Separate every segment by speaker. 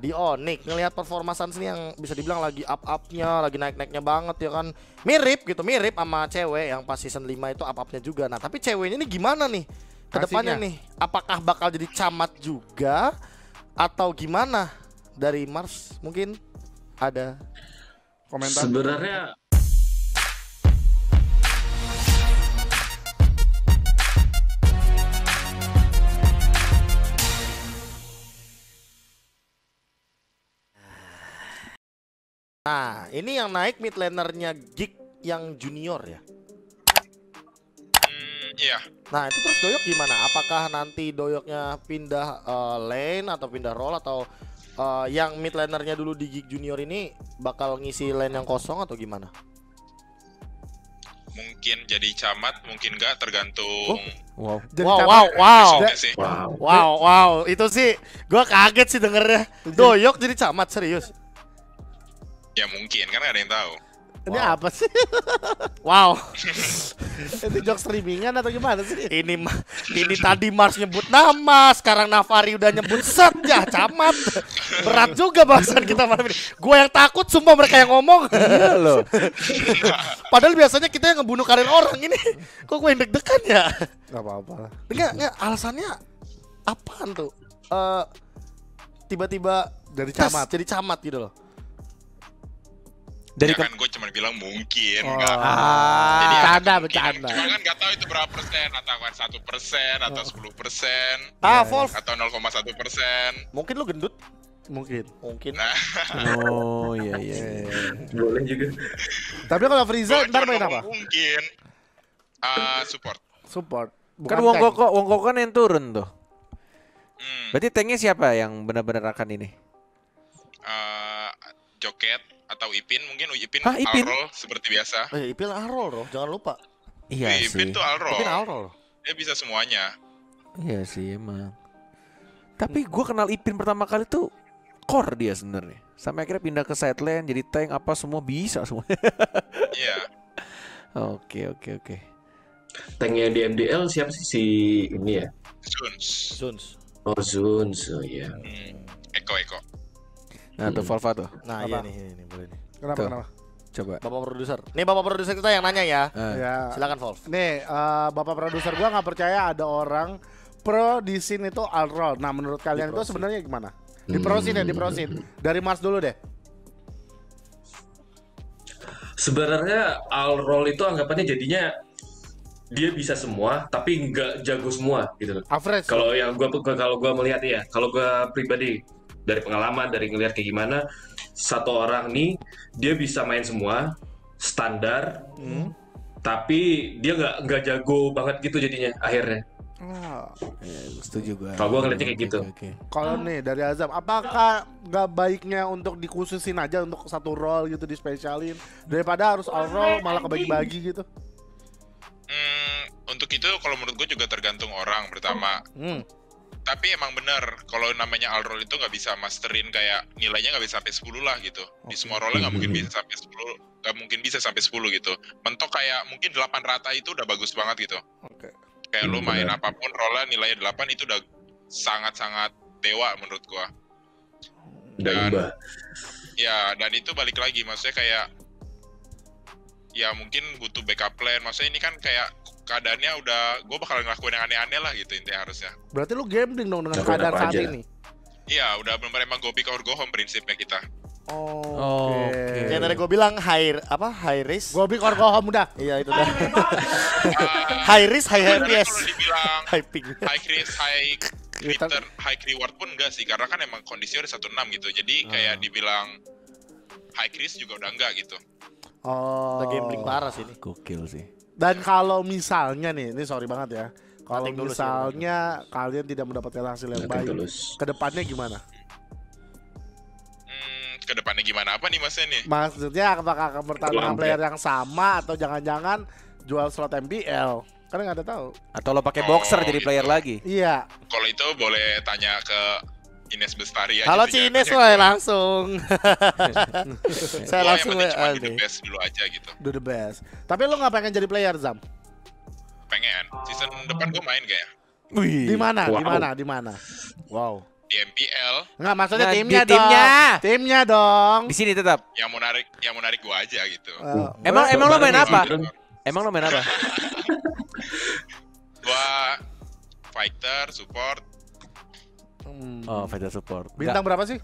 Speaker 1: di Onyx ngelihat performa Suns ini yang bisa dibilang lagi up-upnya, lagi naik-naiknya banget ya kan. Mirip gitu, mirip sama cewek yang pas season 5 itu up-upnya juga. Nah, tapi ceweknya ini gimana nih? Ke
Speaker 2: depannya
Speaker 1: nih, apakah bakal jadi camat juga atau gimana? Dari Mars mungkin ada
Speaker 2: Komentar.
Speaker 3: Sebenarnya
Speaker 1: Nah, ini yang naik mid lanernya Gig yang junior ya.
Speaker 4: Hmm, iya.
Speaker 1: Nah, itu terus Doyok gimana? Apakah nanti Doyoknya pindah eh, lane atau pindah role atau eh, yang mid lanernya dulu di Gig Junior ini bakal ngisi lane yang kosong atau gimana?
Speaker 4: Mungkin jadi camat, mungkin enggak tergantung
Speaker 5: Wow.
Speaker 2: Jadi
Speaker 1: wow,
Speaker 2: camat-
Speaker 1: wow, wow.
Speaker 3: wow.
Speaker 1: Wow, wow, itu sih gua kaget sih dengernya. Doyok jadi camat serius.
Speaker 4: Ya mungkin, kan nggak ada yang tahu.
Speaker 2: Ini
Speaker 1: Wow.
Speaker 2: apa sih?
Speaker 1: Wow,
Speaker 2: Itu jok streamingan atau gimana sih?
Speaker 1: ini ma- ini tadi Mars nyebut nama, sekarang Navari udah nyebut set ya camat. Berat juga bahasan kita malam ini. Gua yang takut sumpah mereka yang ngomong.
Speaker 5: Iya loh.
Speaker 1: Padahal biasanya kita yang ngebunuh karir orang ini. Kok gue yang deg-degan ya?
Speaker 2: Gak apa-apa lah.
Speaker 1: Enggak, enggak alasannya apaan tuh? Eh tiba-tiba
Speaker 2: Dari
Speaker 1: tes
Speaker 2: camat.
Speaker 1: jadi camat gitu loh.
Speaker 5: Dari
Speaker 4: ya kan gue cuma bilang mungkin,
Speaker 2: Oh.
Speaker 4: nggak.
Speaker 5: Ah.
Speaker 4: Jadi ada
Speaker 2: Bercanda,
Speaker 4: kemungkinan.
Speaker 2: bercanda.
Speaker 4: Cuma kan nggak tahu itu berapa persen, atau kan satu persen, atau sepuluh persen,
Speaker 1: Ah, Wolf.
Speaker 4: atau 0,1 persen.
Speaker 1: Mungkin lu gendut?
Speaker 2: Mungkin.
Speaker 1: Mungkin.
Speaker 4: Nah,
Speaker 5: Oh iya iya.
Speaker 3: Boleh juga.
Speaker 2: Tapi kalau Frieza
Speaker 4: gua
Speaker 2: ntar main apa?
Speaker 4: Mungkin. Ah, support.
Speaker 2: Support.
Speaker 5: Kan
Speaker 2: Bukan
Speaker 5: Wong
Speaker 2: tank.
Speaker 5: Koko, Wong Koko kan yang turun tuh.
Speaker 4: Hmm,
Speaker 5: Berarti tanknya siapa yang benar-benar akan ini?
Speaker 4: ah, Joket atau Ipin mungkin Ipin,
Speaker 5: Hah, Ipin?
Speaker 4: Alrol seperti biasa.
Speaker 1: Eh, Ipil Arol loh, jangan lupa.
Speaker 5: Iya
Speaker 4: Ipin
Speaker 5: sih.
Speaker 4: tuh Alrol.
Speaker 1: Ipil Arol.
Speaker 4: Dia bisa semuanya.
Speaker 5: Iya sih emang. Tapi gua kenal Ipin pertama kali tuh core dia sebenarnya. Sampai akhirnya pindah ke side lane jadi tank apa semua bisa semua.
Speaker 4: Iya.
Speaker 5: Oke oke oke.
Speaker 3: Tanknya di MDL siapa sih si ini ya?
Speaker 4: Suns.
Speaker 1: Zuns.
Speaker 3: Oh Zuns, oh iya.
Speaker 4: Hmm, Eko Eko.
Speaker 5: Nah tuh Volva tuh.
Speaker 1: Nah,
Speaker 2: Apa?
Speaker 1: iya nih, ini, ini boleh nih.
Speaker 2: Kenapa
Speaker 5: Tuh.
Speaker 2: kenapa?
Speaker 5: Coba.
Speaker 1: Bapak produser. Nih Bapak produser kita yang nanya ya.
Speaker 5: Ah.
Speaker 2: Ya.
Speaker 1: Silakan Wolf.
Speaker 2: Nih, eh, bapak produser gua nggak percaya ada orang pro di scene itu Alrol. Nah, menurut kalian itu sebenarnya gimana? Di pro scene ya, di pro scene. Dari Mars dulu deh.
Speaker 3: Sebenarnya all roll itu anggapannya jadinya dia bisa semua tapi nggak jago semua gitu loh.
Speaker 2: Average.
Speaker 3: Kalau yang gua kalau gua melihat ya, kalau gua pribadi dari pengalaman dari ngelihat kayak gimana satu orang nih dia bisa main semua standar tapi dia nggak nggak jago banget gitu jadinya akhirnya.
Speaker 2: Ah,
Speaker 5: Ya, setuju gua.
Speaker 3: Kalau gua ngeliatnya kayak gitu.
Speaker 5: Oke, oke.
Speaker 2: Kalau nih dari Azam, apakah nggak baiknya untuk dikhususin aja untuk satu role gitu dispesialin daripada harus all role malah kebagi-bagi gitu?
Speaker 4: Hmm, untuk itu kalau menurut gue juga tergantung orang pertama.
Speaker 1: Hmm.
Speaker 4: Tapi emang bener kalau namanya all roll itu nggak bisa masterin kayak nilainya nggak bisa sampai 10 lah gitu. Di semua role nggak mungkin bisa sampai 10, nggak mungkin bisa sampai 10 gitu. Mentok kayak mungkin 8 rata itu udah bagus banget gitu.
Speaker 2: Oke.
Speaker 4: Kayak lu
Speaker 3: Hmm,
Speaker 4: main
Speaker 3: bener.
Speaker 4: apa pun role nilainya 8 itu udah sangat-sangat dewa menurut gua. Dan-. Ya, dan itu balik lagi maksudnya kayak ya mungkin butuh backup plan. Maksudnya ini kan kayak keadaannya udah gue bakal ngelakuin yang aneh-aneh lah gitu intinya harusnya.
Speaker 2: Berarti lu gambling dong dengan
Speaker 3: Lakuin
Speaker 2: keadaan saat
Speaker 3: aja.
Speaker 2: ini.
Speaker 4: Iya, udah benar emang go big or go home prinsipnya kita.
Speaker 2: Oh,
Speaker 5: Oke.
Speaker 2: Oke.
Speaker 1: Yang tadi gue bilang high apa high risk.
Speaker 2: Go big or go home udah.
Speaker 1: Iya itu dah.
Speaker 4: Ah,
Speaker 1: high risk high happiness.
Speaker 4: kalau dibilang
Speaker 1: High ping.
Speaker 4: high risk, high
Speaker 2: Return.
Speaker 4: return, high reward pun enggak sih, karena kan emang kondisinya udah 16 gitu. Jadi kayak dibilang high risk juga udah enggak gitu.
Speaker 2: Oh.
Speaker 1: Udah gambling parah sih ini.
Speaker 5: Gokil sih.
Speaker 2: Dan kalau misalnya nih, ini sorry banget ya. Kalau
Speaker 1: ya,
Speaker 2: misalnya kalian tidak mendapatkan hasil yang baik,
Speaker 3: tulus.
Speaker 2: ke depannya gimana?
Speaker 4: Hmm, ke depannya gimana apa nih masnya nih?
Speaker 2: Maksudnya apakah akan bertahan player yang sama atau jangan-jangan jual slot MPL? Kan nggak ada tahu.
Speaker 5: Atau lo pakai boxer
Speaker 4: Oh,
Speaker 5: jadi
Speaker 4: gitu.
Speaker 5: player lagi?
Speaker 2: Iya.
Speaker 4: Kalau itu boleh tanya ke Ines Bestari aja.
Speaker 1: Halo
Speaker 4: jangan
Speaker 1: Cines
Speaker 4: ke-
Speaker 1: langsung. Saya
Speaker 4: Gua
Speaker 1: langsung
Speaker 4: yang penting cuma
Speaker 1: WA
Speaker 4: do the best dulu aja gitu.
Speaker 2: Do the best. Tapi lu nggak pengen jadi player Zam?
Speaker 4: Pengen. Season depan gue main kayak.
Speaker 5: Wih.
Speaker 2: Di mana? Di
Speaker 3: Wow.
Speaker 2: mana? Di mana? Wow.
Speaker 4: di MPL
Speaker 2: Enggak maksudnya
Speaker 5: Nah,
Speaker 2: timnya
Speaker 5: di
Speaker 2: dong.
Speaker 5: timnya.
Speaker 2: Timnya dong.
Speaker 5: Di sini tetap.
Speaker 4: yang mau narik yang mau narik gua aja gitu.
Speaker 2: Eh,
Speaker 5: Emang
Speaker 2: gue-
Speaker 5: emang lo main apa?
Speaker 3: gitu.
Speaker 5: Emang lo main apa?
Speaker 4: Gua fighter, support.
Speaker 5: Oh, fighter support.
Speaker 2: Bintang berapa sih?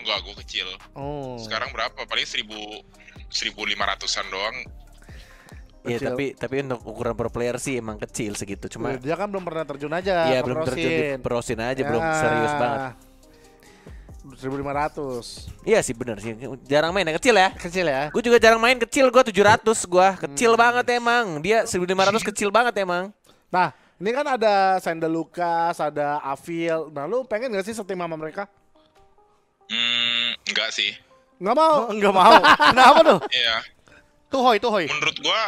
Speaker 4: enggak gua kecil.
Speaker 2: Oh.
Speaker 4: Sekarang berapa? Paling 1000 1500-an doang.
Speaker 5: Iya, tapi tapi untuk ukuran pro player sih emang kecil segitu. Cuma
Speaker 2: dia kan belum pernah terjun aja.
Speaker 5: Iya belum terjun di
Speaker 2: prosin.
Speaker 5: aja belum
Speaker 2: Ya.
Speaker 5: serius banget.
Speaker 2: 1500.
Speaker 5: Iya sih bener sih. Jarang main ya kecil ya.
Speaker 2: Kecil ya.
Speaker 5: Gue juga jarang main kecil gua 700 gua. Kecil banget emang. Dia 1500 kecil banget emang.
Speaker 2: Nah, ini kan ada Sandal Lucas, ada Avil. Nah, lu pengen gak sih setim sama mereka?
Speaker 4: Hmm, enggak sih.
Speaker 2: Nggak mau.
Speaker 1: Enggak mau. Kenapa tuh?
Speaker 4: Iya.
Speaker 1: Tuh hoy, tuh hoy.
Speaker 4: Menurut gua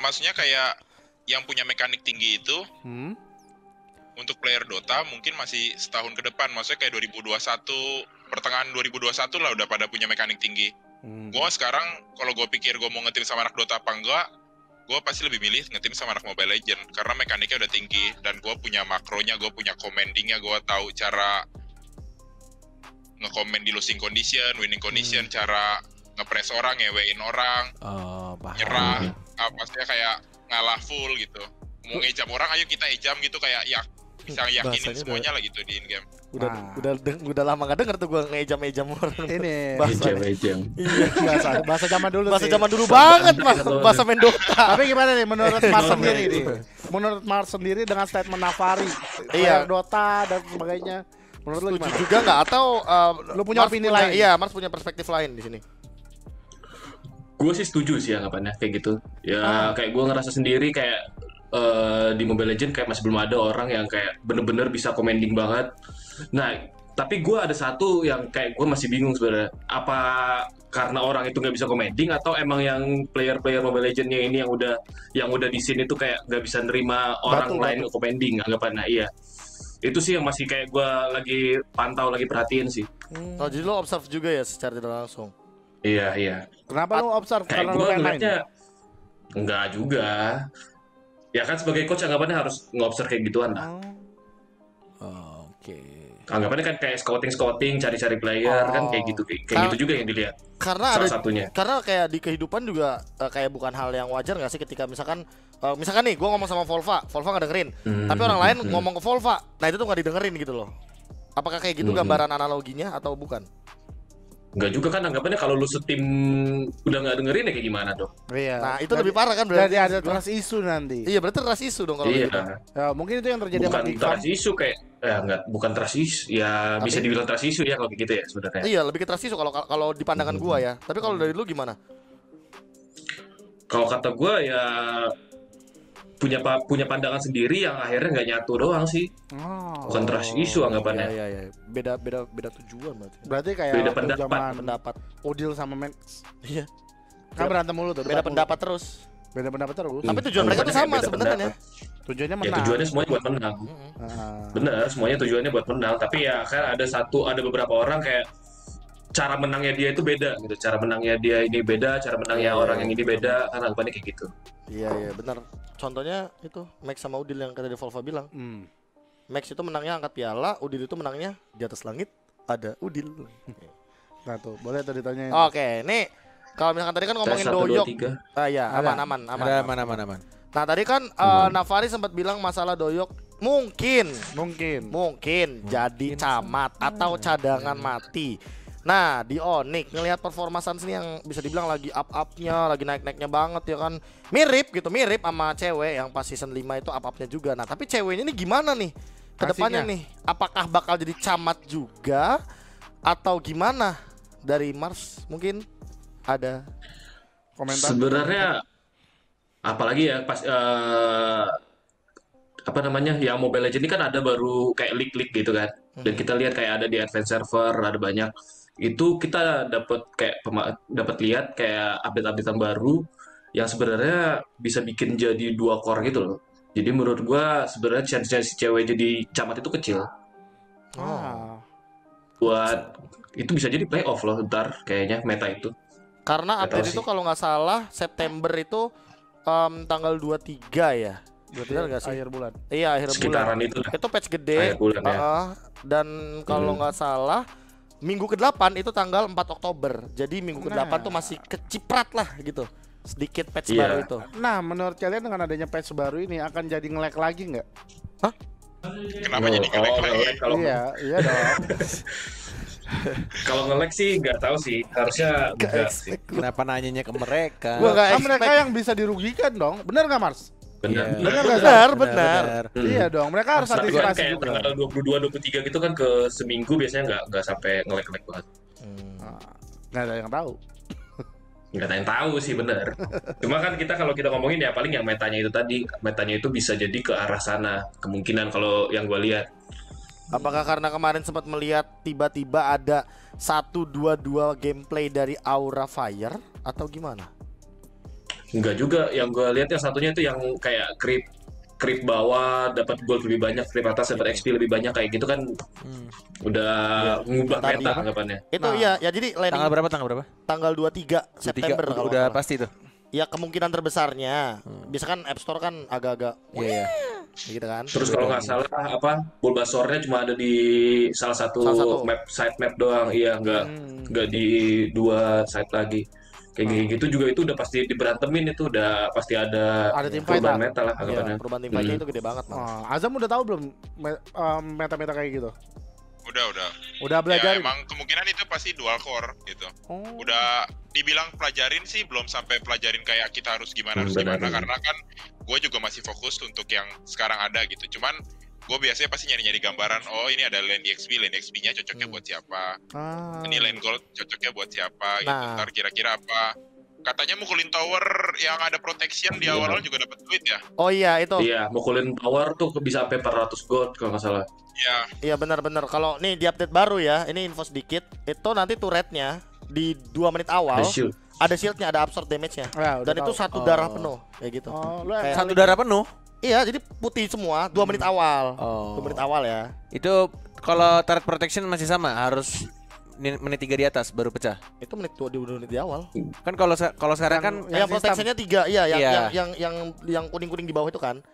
Speaker 4: maksudnya kayak yang punya mekanik tinggi itu
Speaker 2: Hmm.
Speaker 4: untuk player Dota mungkin masih setahun ke depan. Maksudnya kayak 2021 pertengahan 2021 lah udah pada punya mekanik tinggi.
Speaker 2: Hmm.
Speaker 4: Gua sekarang kalau gue pikir gue mau ngetim sama anak Dota apa enggak, gue pasti lebih milih ngetim sama anak Mobile Legend karena mekaniknya udah tinggi dan gue punya makronya, gue punya commandingnya, gue tahu cara nge-comment di losing condition, winning condition, cara nge-press orang, ngewein orang,
Speaker 5: Oh,
Speaker 4: nyerah, apa maksudnya kayak ngalah full gitu. Mau ngejam orang, ayo kita ejam gitu kayak ya bisa yakinin
Speaker 1: Bahasanya
Speaker 4: semuanya lah gitu di in game.
Speaker 1: Udah
Speaker 2: Nah.
Speaker 1: udah deng- udah lama gak denger tuh gua ngejam-ejam orang.
Speaker 2: Ini
Speaker 1: Bahasa-
Speaker 3: Ejam-ejam.
Speaker 1: Iya,
Speaker 2: bahasa bahasa zaman dulu
Speaker 1: bahasa zaman dulu banget, Mas. Bahasa main Dota.
Speaker 2: Tapi gimana nih menurut Mars
Speaker 1: Iya.
Speaker 2: sendiri nih? Menurut Mars sendiri dengan statement Navari,
Speaker 1: Iya.
Speaker 2: Dota dan sebagainya. Menurut lu gimana?
Speaker 1: juga nggak atau uh,
Speaker 2: Lu punya
Speaker 1: Mars
Speaker 2: opini lain?
Speaker 1: Iya, Mars punya perspektif lain di sini.
Speaker 3: Gue sih setuju sih anggapannya kayak gitu. Ya
Speaker 2: Ah.
Speaker 3: kayak gue ngerasa sendiri kayak eh, di Mobile Legend kayak masih belum ada orang yang kayak bener-bener bisa commanding banget. Nah, tapi gue ada satu yang kayak gue masih bingung sebenarnya. Apa karena orang itu nggak bisa commanding atau emang yang player-player Mobile Legends-nya ini yang udah yang udah di sini tuh kayak nggak bisa nerima orang
Speaker 2: Batu,
Speaker 3: lain
Speaker 2: batu.
Speaker 3: commanding anggapannya iya. Itu sih yang masih kayak gue lagi pantau lagi perhatiin sih.
Speaker 1: Oh, jadi lo observe juga ya secara tidak langsung.
Speaker 3: Iya iya.
Speaker 2: Kenapa lu observe?
Speaker 3: kayak
Speaker 2: Karena
Speaker 3: gue
Speaker 2: main.
Speaker 3: ngeliatnya enggak juga ya kan sebagai coach anggapannya harus ngobserv kayak gituan lah
Speaker 5: Oh, Oke.
Speaker 3: anggapannya kan kayak scouting scouting cari-cari player kan kayak gitu kayak, kayak gitu juga yang dilihat
Speaker 1: Karena
Speaker 3: salah
Speaker 1: ada
Speaker 3: satunya
Speaker 1: karena kayak di kehidupan juga eh, kayak bukan hal yang wajar nggak sih ketika misalkan eh, misalkan nih gue ngomong sama Volva, Volva nggak dengerin,
Speaker 3: Hmm,
Speaker 1: tapi orang lain
Speaker 3: hmm.
Speaker 1: ngomong ke Volva, nah itu tuh nggak didengerin gitu loh. Apakah kayak gitu
Speaker 3: Hmm.
Speaker 1: gambaran analoginya atau bukan?
Speaker 3: Enggak juga kan anggapannya kalau lu setim udah nggak dengerin ya kayak gimana dong
Speaker 2: Iya.
Speaker 1: Nah itu
Speaker 2: Jadi-
Speaker 1: lebih parah kan berarti.
Speaker 2: Jadi ada
Speaker 1: gua.
Speaker 2: trust issue nanti.
Speaker 1: Iya berarti ras isu dong kalau
Speaker 3: iya
Speaker 1: gitu.
Speaker 2: Ya, mungkin itu yang terjadi
Speaker 3: bukan
Speaker 2: sama
Speaker 3: trust issue kayak eh enggak bukan trust issue ya
Speaker 1: Tapi-
Speaker 3: bisa dibilang trust issue ya kalau kayak gitu ya sebenarnya
Speaker 1: Iya lebih ke trust isu kalau kalau di pandangan gua ya. Tapi kalau dari lu gimana?
Speaker 3: kalau kata gue ya punya punya pandangan sendiri yang akhirnya nggak nyatu doang sih
Speaker 2: Oh.
Speaker 3: bukan trust issue anggapannya
Speaker 1: Iya iya iya. Beda beda beda tujuan berarti.
Speaker 2: Berarti kayak
Speaker 3: Beda pendapat,
Speaker 2: zaman
Speaker 1: Pendapat.
Speaker 2: Odil sama Max.
Speaker 1: Iya.
Speaker 2: Kan berantem mulu tuh.
Speaker 1: Beda pendapat terus.
Speaker 2: Beda pendapat terus.
Speaker 1: Tapi tujuan mereka tuh sama sebenarnya.
Speaker 2: Tujuannya
Speaker 3: ya
Speaker 2: menang.
Speaker 3: tujuannya semuanya buat menang.
Speaker 2: Ah.
Speaker 3: bener semuanya tujuannya buat menang tapi ya kan ada satu ada beberapa orang kayak cara menangnya dia itu beda gitu cara menangnya dia ini beda cara menangnya
Speaker 1: Iya,
Speaker 3: orang
Speaker 1: iya.
Speaker 3: yang ini beda kan anggapannya kayak gitu
Speaker 1: Iya iya benar. Contohnya itu Max sama Udil yang tadi Volva bilang.
Speaker 2: Hmm.
Speaker 1: Max itu menangnya angkat piala, Udil itu menangnya di atas langit ada Udil.
Speaker 2: Nah tuh, boleh tuh ditanyain.
Speaker 1: Oke, nih kalau misalkan tadi kan ngomongin doyok. Ah ya, aman aman aman.
Speaker 5: Ada mana mana mana.
Speaker 1: Nah, tadi kan eh,
Speaker 3: Aman.
Speaker 1: Navari sempat bilang masalah doyok mungkin
Speaker 2: Mungkin.
Speaker 1: mungkin jadi camat atau cadangan mati. Nah, di Onyx ngelihat performa Suns ini yang bisa dibilang lagi up-upnya, lagi naik-naiknya banget ya kan. Mirip gitu, mirip sama cewek yang pas season 5 itu up-upnya juga. Nah, tapi ceweknya ini gimana nih? Ke
Speaker 2: depannya
Speaker 1: nih, apakah bakal jadi camat juga atau gimana? Dari Mars mungkin ada
Speaker 2: Komentar.
Speaker 3: sebenarnya apalagi ya pas eh, apa namanya yang Mobile Legends ini kan ada baru kayak leak-leak gitu kan dan kita lihat kayak ada di advance server ada banyak itu kita dapat kayak dapat lihat kayak update-updatean baru yang sebenarnya bisa bikin jadi dua core gitu loh jadi menurut gua sebenarnya chance-chance si cewek jadi camat itu kecil
Speaker 2: Ah.
Speaker 3: buat itu bisa jadi playoff loh ntar kayaknya meta itu
Speaker 1: Karena
Speaker 3: tahu
Speaker 1: update itu kalau nggak salah September itu em, tanggal 23 ya.
Speaker 2: Berarti
Speaker 1: Benar nggak sih?
Speaker 2: akhir bulan.
Speaker 1: Iya akhir bulan.
Speaker 3: Sekitaran itu dah.
Speaker 1: Itu patch gede.
Speaker 3: Akhir bulan, ya.
Speaker 1: Heeh. dan kalau
Speaker 3: Hmm.
Speaker 1: nggak salah minggu ke-8 itu tanggal 4 Oktober. Jadi minggu ke-8
Speaker 2: Nah.
Speaker 1: tuh masih keciprat lah gitu. Sedikit patch
Speaker 3: Iya.
Speaker 1: baru itu.
Speaker 2: Nah, menurut kalian dengan adanya patch baru ini akan jadi nge-lag lagi nggak?
Speaker 4: Kenapa
Speaker 3: Oh,
Speaker 4: jadi
Speaker 3: oh,
Speaker 4: nge-lag lagi?
Speaker 3: kalau
Speaker 2: Iya, iya dong.
Speaker 3: kalau nge-lag sih nggak tahu sih. Harusnya enggak sih.
Speaker 5: Kenapa nanyanya ke mereka?
Speaker 1: Gua nggak
Speaker 2: Kan mereka yang bisa dirugikan dong. Bener nggak, Mars?
Speaker 3: Benar.
Speaker 5: Iya.
Speaker 2: Zam?
Speaker 1: Benar, benar.
Speaker 3: Hmm.
Speaker 2: Iya dong, mereka harus
Speaker 3: Tapi kan
Speaker 2: antisipasi
Speaker 3: kayak
Speaker 2: juga.
Speaker 3: tanggal 22 23 gitu kan ke seminggu biasanya nggak nggak sampai nge-lag-lag banget.
Speaker 2: Nah, Nggak ada yang tahu.
Speaker 3: Nggak ada yang tahu sih bener. Cuma kan kita kalau kita ngomongin ya paling yang metanya itu tadi, metanya itu bisa jadi ke arah sana. Kemungkinan kalau yang gue lihat.
Speaker 1: Apakah karena kemarin sempat melihat tiba-tiba ada satu dua dua gameplay dari Aura Fire atau gimana?
Speaker 3: Enggak juga, yang gue lihat yang satunya itu yang kayak creep creep bawah dapat gold lebih banyak, creep atas dapat XP lebih banyak kayak gitu kan
Speaker 5: Hmm.
Speaker 3: udah ngubah
Speaker 1: Tadi
Speaker 3: meta
Speaker 1: apa?
Speaker 3: anggapannya.
Speaker 1: Itu
Speaker 2: Nah.
Speaker 1: ya, ya jadi landing
Speaker 5: Tanggal berapa? Tanggal berapa?
Speaker 1: tanggal 23
Speaker 5: 23.
Speaker 1: September
Speaker 5: Udah,
Speaker 1: kalau
Speaker 5: udah pasti tuh.
Speaker 1: Ya kemungkinan terbesarnya. Bisa kan App Store kan agak-agak
Speaker 5: Iya, iya.
Speaker 1: gitu kan.
Speaker 3: Terus kalau nggak salah apa Bulbasaurnya cuma ada di salah satu,
Speaker 1: Salah satu.
Speaker 3: map side map doang, iya nggak
Speaker 2: Hmm.
Speaker 3: nggak di dua side lagi. Kayak
Speaker 1: Hmm.
Speaker 3: gini gitu juga itu udah pasti diberantemin itu udah pasti ada
Speaker 2: Ada tim fight
Speaker 3: perubahan meta lah
Speaker 1: Iya, perubahan tim
Speaker 3: Hmm.
Speaker 1: itu gede banget, Bang.
Speaker 2: Oh, Azam udah tahu belum meta-meta kayak gitu?
Speaker 4: Udah, udah.
Speaker 2: Udah belajar?
Speaker 4: Ya emang kemungkinan itu pasti dual core gitu.
Speaker 2: Oh.
Speaker 4: Udah dibilang pelajarin sih belum sampai pelajarin kayak kita harus gimana
Speaker 3: Hmm,
Speaker 4: harus
Speaker 3: benar,
Speaker 4: gimana karena kan gue juga masih fokus untuk yang sekarang ada gitu. Cuman gue biasanya pasti nyari-nyari gambaran. Oh ini ada lane EXP, lane EXP-nya cocoknya buat siapa?
Speaker 2: Ah.
Speaker 4: Ini lane gold cocoknya buat siapa? Gitu.
Speaker 1: Nah.
Speaker 4: Ntar kira-kira apa? Katanya mukulin tower yang ada protection di
Speaker 3: Iya.
Speaker 4: awal-awal juga dapat duit ya?
Speaker 1: Oh iya itu.
Speaker 3: Iya, mukulin power tuh bisa sampai 400 gold kalau nggak salah.
Speaker 4: Ya,
Speaker 1: Iya benar-benar. Kalau nih di update baru ya, ini info sedikit. Itu nanti turretnya di 2 menit awal
Speaker 3: Ada shield.
Speaker 1: ada shieldnya, ada absorb damage-nya.
Speaker 2: Ya,
Speaker 1: Dan itu
Speaker 2: tahu.
Speaker 1: satu
Speaker 5: Oh.
Speaker 1: darah penuh kayak gitu.
Speaker 2: Oh,
Speaker 1: Kayak-
Speaker 5: Satu darah penuh.
Speaker 1: Iya, jadi putih semua 2 menit awal.
Speaker 5: Oh.
Speaker 1: 2 menit awal ya.
Speaker 5: Itu kalau turret protection masih sama, harus ni- menit 3 di atas baru pecah.
Speaker 1: Itu menit 2 di menit di awal.
Speaker 5: Kan kalau kalau sekarang kan
Speaker 2: Yang
Speaker 1: Ya
Speaker 2: sistem.
Speaker 1: protection-nya 3, iya yang,
Speaker 5: Iya.
Speaker 1: yang yang yang yang kuning-kuning di bawah itu kan.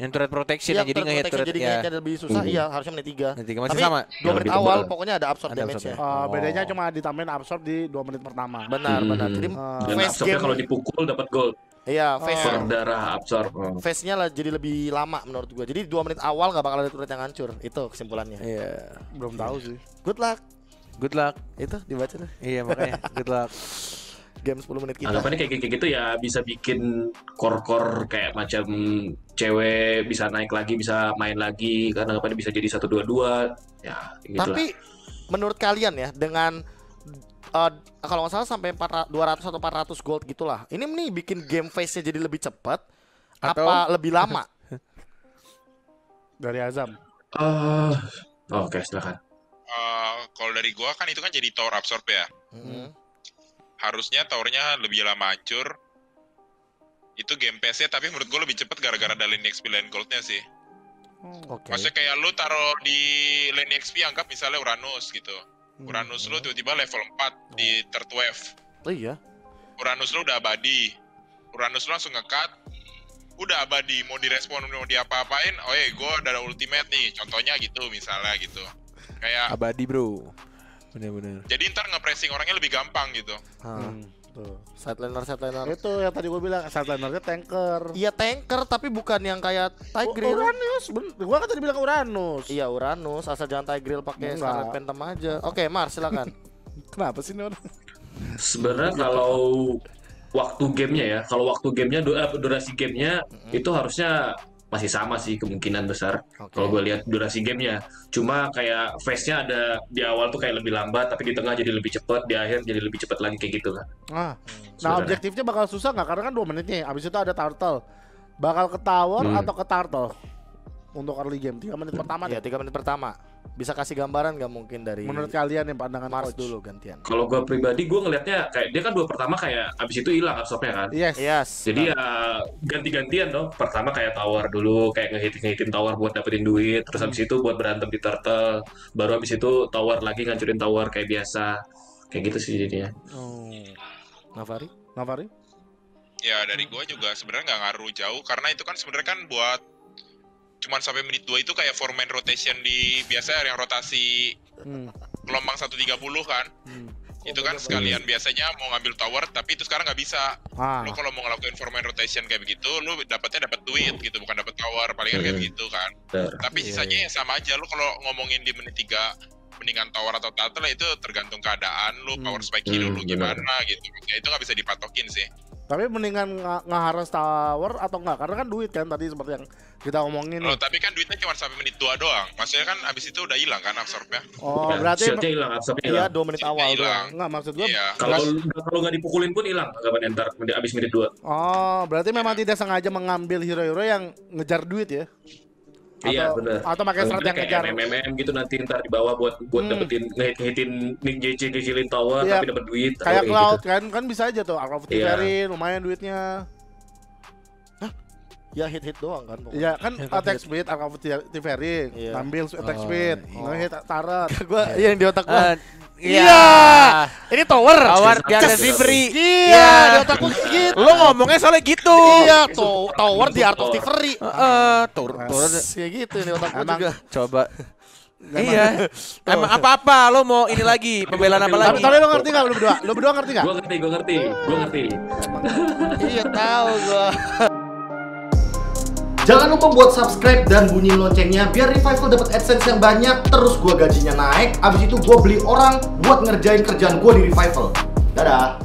Speaker 5: Yang turret protection
Speaker 1: Iya,
Speaker 5: yang jadi
Speaker 1: turret
Speaker 5: ngehit
Speaker 1: protection
Speaker 5: turret
Speaker 1: jadi
Speaker 5: ya.
Speaker 1: lebih susah,
Speaker 3: Mhm.
Speaker 1: iya harusnya menit 3.
Speaker 5: Menit tiga masih
Speaker 1: Tapi
Speaker 5: sama.
Speaker 1: 2
Speaker 3: Yang
Speaker 1: menit awal pokoknya ada absorb
Speaker 5: Ada
Speaker 1: damage-nya.
Speaker 5: absorb
Speaker 2: Eh,
Speaker 5: Oh.
Speaker 2: bedanya cuma ditambahin absorb di 2 menit pertama.
Speaker 1: Benar, benar.
Speaker 3: Hmm.
Speaker 1: Jadi.
Speaker 3: Dan
Speaker 1: face
Speaker 3: absorbnya
Speaker 1: game
Speaker 3: kalau dipukul dapat gold.
Speaker 1: iya, face
Speaker 3: Per darah absorb. Oh.
Speaker 1: face-nya lah jadi lebih lama menurut gua. Jadi 2 menit awal nggak bakal ada turret yang hancur. Itu kesimpulannya.
Speaker 5: Iya.
Speaker 2: Belum tahu sih.
Speaker 1: Good luck.
Speaker 5: Good luck.
Speaker 1: Itu dibaca deh.
Speaker 5: Iya makanya good luck.
Speaker 1: Game 10 menit kita.
Speaker 3: Anggapannya kayak kayak gitu ya bisa bikin core-core kayak macam cewek bisa naik lagi, bisa main lagi, karena anggapannya bisa jadi satu dua dua. Ya, gitu
Speaker 1: Tapi menurut kalian ya dengan uh, kalau nggak salah sampai 400, 200 atau 400 gold gitulah. Ini nih bikin game phase-nya jadi lebih cepat
Speaker 5: Atau-
Speaker 1: apa lebih lama?
Speaker 2: Dari Azam.
Speaker 3: Ah, oke silakan.
Speaker 4: eh, kalau dari gua kan itu kan jadi tower absorb ya.
Speaker 1: Mhm.
Speaker 4: Harusnya towernya lebih lama hancur. Itu game PS-nya tapi menurut gue lebih cepet gara-gara ada lane XP lane goldnya sih.
Speaker 1: Oke.
Speaker 4: maksudnya kayak lu taruh di lane XP anggap misalnya Uranus gitu.
Speaker 2: Hmm.
Speaker 4: Uranus lu tiba-tiba level 4 di third wave.
Speaker 1: Oh iya.
Speaker 4: Uranus lu udah abadi. Uranus lu langsung ngekat udah abadi mau direspon mau diapa-apain oh ya gue ada ultimate nih. Contohnya gitu misalnya gitu. Kayak
Speaker 5: Abadi bro. Bener-bener.
Speaker 4: jadi ntar nge-pressing orangnya lebih gampang gitu
Speaker 2: Hmm.
Speaker 1: tuh. Side laner, side laner.
Speaker 2: Itu yang tadi gue bilang, satlanernya tanker.
Speaker 1: Iya tanker tapi bukan yang kayak
Speaker 2: Oh,
Speaker 1: Tigreal.
Speaker 2: Uranus, ben- gua kan tadi bilang Uranus.
Speaker 1: Iya Uranus, asal jangan Tigreal pakai
Speaker 2: Enggak.
Speaker 1: Scarlet Phantom aja. Oke, Mars silakan.
Speaker 2: Kenapa sih ini orang?
Speaker 3: Sebenarnya kalau waktu gamenya ya, kalau waktu gamenya eh, durasi gamenya itu harusnya masih sama sih kemungkinan besar.
Speaker 1: Oke.
Speaker 3: Kalau gue lihat durasi gamenya, cuma kayak phase-nya ada di awal tuh kayak lebih lambat, tapi di tengah jadi lebih cepat, di akhir jadi lebih cepat lagi kayak gitu kan.
Speaker 2: Ah. Nah,
Speaker 3: Sebenarnya.
Speaker 2: objektifnya bakal susah nggak? Karena kan 2 menit nih. Abis itu ada turtle. Bakal ke tower
Speaker 3: Hmm.
Speaker 2: atau ke turtle? Untuk early game 3 menit pertama deh.
Speaker 1: tiga menit pertama. Bisa kasih gambaran nggak mungkin dari
Speaker 2: Menurut kalian yang pandangan
Speaker 1: Mars
Speaker 2: coach?
Speaker 1: dulu gantian.
Speaker 3: Kalau gue pribadi, gue ngelihatnya kayak dia kan dua pertama kayak abis itu hilang absorbnya kan.
Speaker 2: Yes.
Speaker 1: Yes.
Speaker 3: Jadi ya ganti-gantian dong. Pertama kayak tower dulu, kayak ngehitin ngehitin tower buat dapetin duit. Terus habis itu buat berantem di turtle. Baru habis itu tower lagi ngancurin tower kayak biasa. Kayak gitu sih jadinya.
Speaker 2: Oh.
Speaker 1: Navari?
Speaker 2: Navari?
Speaker 4: Ya dari gua juga sebenarnya nggak ngaruh jauh karena itu kan sebenarnya kan buat cuman sampai menit 2 itu kayak four man rotation di biasa yang rotasi
Speaker 2: Hmm.
Speaker 4: gelombang 130 kan. Itu kan sekalian biasanya mau ngambil tower tapi itu sekarang nggak bisa.
Speaker 2: Ah.
Speaker 4: Lu kalau mau ngelakuin four man rotation kayak begitu lu dapatnya dapat duit gitu bukan dapat tower palingan kayak
Speaker 3: Hmm.
Speaker 4: begitu kan.
Speaker 3: Benar.
Speaker 4: Tapi sisanya ya sama aja lu kalau ngomongin di menit 3 mendingan tower atau turtle itu tergantung keadaan lu
Speaker 2: Hmm.
Speaker 4: power spike
Speaker 3: Hmm,
Speaker 4: dulu
Speaker 3: benar.
Speaker 4: gimana gitu. Ya itu nggak bisa dipatokin sih.
Speaker 2: Tapi mendingan nga- ngeharas tower atau enggak? Karena kan duit kan tadi seperti yang kita omongin
Speaker 4: Oh,
Speaker 2: nih.
Speaker 4: tapi kan duitnya cuma sampai menit 2 doang. Maksudnya kan abis itu udah hilang kan absorbnya.
Speaker 2: Oh,
Speaker 3: Ya,
Speaker 2: berarti
Speaker 3: shieldnya hilang, absorbnya
Speaker 1: Iya,
Speaker 3: hilang.
Speaker 1: 2 menit awal
Speaker 4: Hilang.
Speaker 1: doang.
Speaker 2: enggak maksud gua.
Speaker 4: Iya.
Speaker 3: Kalau kalau nggak dipukulin pun hilang anggapannya ntar abis menit 2
Speaker 2: Oh, berarti memang tidak sengaja mengambil hero-hero yang ngejar duit ya?
Speaker 3: Iya
Speaker 2: Atau-
Speaker 3: benar.
Speaker 2: atau pakai strat yang
Speaker 3: kayak
Speaker 2: ngejar.
Speaker 3: MMM gitu nanti ntar di bawah buat buat
Speaker 2: Hmm.
Speaker 3: dapetin ngehitin Nick JC kecilin tower
Speaker 2: Iya.
Speaker 3: tapi dapat duit.
Speaker 2: Kayak Cloud
Speaker 3: gitu.
Speaker 2: kan, kan bisa aja tuh. Of
Speaker 3: Iya.
Speaker 2: Lumayan duitnya.
Speaker 1: Ya hit hit doang kan. pokoknya.
Speaker 2: Iya kan attack speed, Arrow of Tiferin,
Speaker 1: Iya.
Speaker 2: ngambil attack
Speaker 5: Oh,
Speaker 2: speed,
Speaker 5: iya.
Speaker 2: ngehit taret.
Speaker 1: gua yang di otak gua.
Speaker 5: Eh,
Speaker 1: Iya. Ini tower.
Speaker 5: Tower di atas delivery.
Speaker 1: Iya, di otak gua gitu.
Speaker 5: Lo ngomongnya soalnya gitu.
Speaker 1: Iya, to tower di Art of Thievery.
Speaker 5: Heeh, tur tur
Speaker 1: Ya gitu nih otak gua
Speaker 2: Emang
Speaker 1: juga.
Speaker 5: coba. Iya. Emang apa-apa lo mau ini lagi, pembelaan apa lagi?
Speaker 2: tapi lo ngerti gak lu berdua? Lu berdua ngerti gak?
Speaker 3: Gua ngerti, gua ngerti, gua ngerti.
Speaker 1: Iya tahu gua. Jangan lupa buat subscribe dan bunyi loncengnya biar Revival dapat AdSense yang banyak terus gua gajinya naik. Abis itu gua beli orang buat ngerjain kerjaan gua di Revival. Dadah.